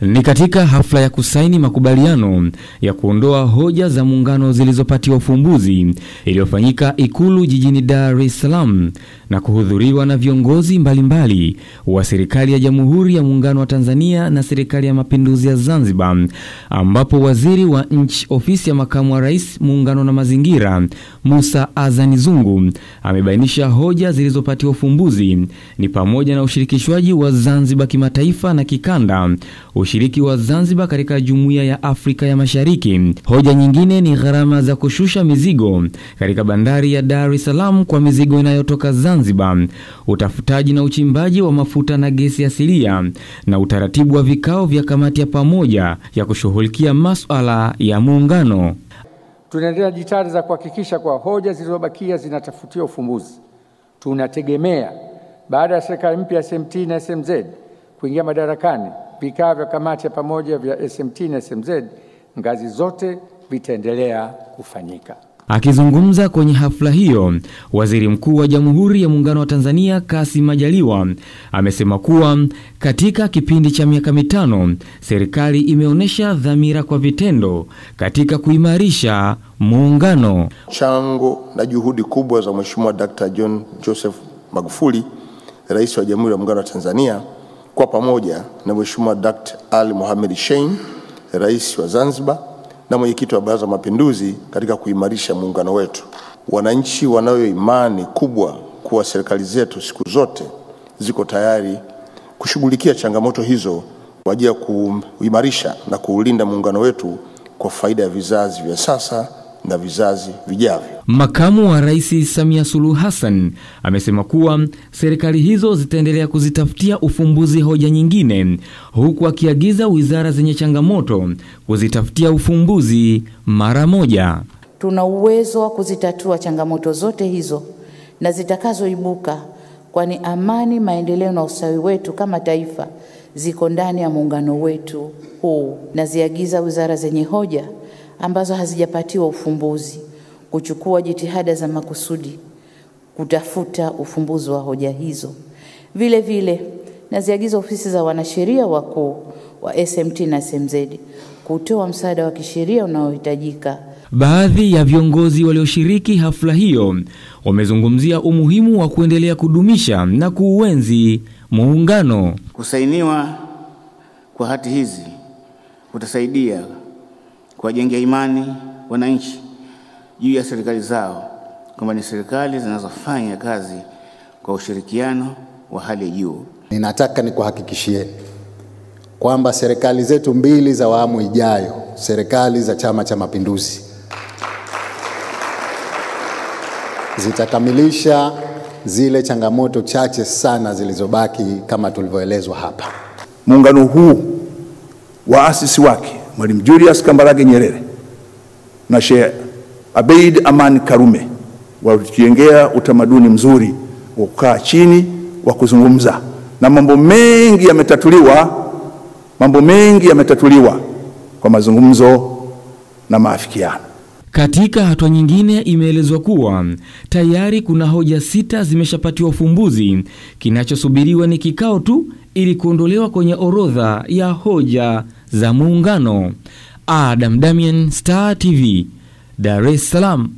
Ni katika hafla ya kusaini makubaliano ya kuondoa hoja za muungano zilizopatiwa ufumbuzi iliyofanyika Ikulu jijini Dar es Salaam na kuhudhuriwa na viongozi mbalimbali mbali wa serikali ya Jamhuri ya Muungano wa Tanzania na serikali ya Mapinduzi ya Zanzibar, ambapo waziri wa nchi ofisi ya makamu wa rais muungano na mazingira Musa Azani Zungu amebainisha hoja zilizopatiwa ufumbuzi ni pamoja na ushirikishwaji wa Zanzibar kimataifa na kikanda, ushiriki wa Zanzibar katika Jumuiya ya Afrika ya Mashariki. Hoja nyingine ni gharama za kushusha mizigo katika bandari ya Dar es Salaam kwa mizigo inayotoka Zanzibar, utafutaji na uchimbaji wa mafuta na gesi asilia, na utaratibu wa vikao vya kamati ya pamoja ya kushughulikia masuala ya muungano. Tunaendelea jitihada za kuhakikisha kwa hoja zilizobakia zinatafutia ufumbuzi. Tunategemea baada ya serikali mpya ya SMT na SMZ kuingia madarakani, vikao vya kamati ya pamoja vya SMT na SMZ ngazi zote vitaendelea kufanyika. Akizungumza kwenye hafla hiyo, Waziri Mkuu wa Jamhuri ya Muungano wa Tanzania Kassim Majaliwa amesema kuwa katika kipindi cha miaka mitano serikali imeonyesha dhamira kwa vitendo katika kuimarisha muungano. Chango na juhudi kubwa za Mheshimiwa Dr. John Joseph Magufuli, Rais wa Jamhuri ya Muungano wa Tanzania, kwa pamoja na Mheshimiwa Dr. Ali Mohamed Shein, Rais wa Zanzibar na mwenyekiti wa Baraza la Mapinduzi katika kuimarisha muungano wetu. Wananchi wanayo imani kubwa kuwa serikali zetu siku zote ziko tayari kushughulikia changamoto hizo kwa ajili ya kuimarisha na kuulinda muungano wetu kwa faida ya vizazi vya sasa na vizazi vijavyo. Makamu wa Rais Samia Suluhu Hassan amesema kuwa serikali hizo zitaendelea kuzitafutia ufumbuzi hoja nyingine, huku akiagiza wizara zenye changamoto kuzitafutia ufumbuzi mara moja. Tuna uwezo wa kuzitatua changamoto zote hizo na zitakazoibuka, kwani amani, maendeleo na ustawi wetu kama taifa ziko ndani ya muungano wetu huu. Naziagiza wizara zenye hoja ambazo hazijapatiwa ufumbuzi kuchukua jitihada za makusudi kutafuta ufumbuzi wa hoja hizo. Vile vile naziagiza ofisi za wanasheria wakuu wa SMT na SMZ kutoa msaada wa kisheria unaohitajika. Baadhi ya viongozi walioshiriki hafla hiyo wamezungumzia umuhimu wa kuendelea kudumisha na kuuenzi muungano. Kusainiwa kwa hati hizi kutasaidia kuwajengea imani wananchi juu ya serikali zao kwamba ni serikali zinazofanya kazi kwa ushirikiano wa hali ya juu. Ninataka nikuhakikishie kwamba serikali zetu mbili za awamu ijayo, serikali za Chama cha Mapinduzi, zitakamilisha zile changamoto chache sana zilizobaki kama tulivyoelezwa hapa. Muungano huu waasisi wake Mwalimu Julius Kambarage Nyerere na Sheikh Abeid Aman Karume walitujengea utamaduni mzuri wa kukaa chini wa kuzungumza, na mambo mengi yametatuliwa, mambo mengi yametatuliwa kwa mazungumzo na maafikiano. Katika hatua nyingine, imeelezwa kuwa tayari kuna hoja sita zimeshapatiwa ufumbuzi. Kinachosubiriwa ni kikao tu ili kuondolewa kwenye orodha ya hoja za muungano. Adam Damian, Star TV, Dar es Salaam.